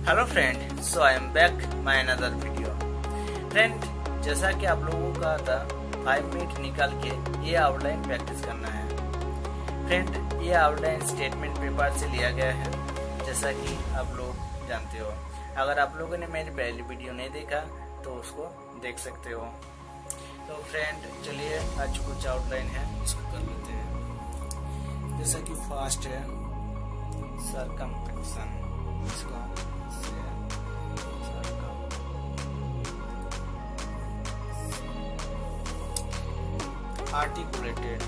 Hello friend so I am back my another video friend जैसा कि आप लोगों का था फाइव मिनट निकाल के ये आउटलाइन प्रैक्टिस करना है। फ्रेंड ये आउटलाइन स्टेटमेंट पेपर से लिया गया है, जैसा कि आप लोग जानते हो। अगर आप लोगों ने मेरी पहली वीडियो नहीं देखा तो उसको देख सकते हो। तो फ्रेंड चलिए, आज कुछ आउटलाइन है इसको कर लेते हैं। जैसा कि फास्ट है सरकमफेक्शन इसका articulated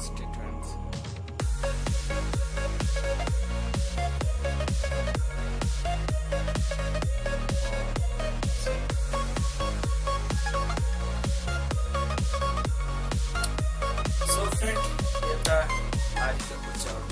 constituents सो फ्रेंड ये था आज का कुछ आउटलाइन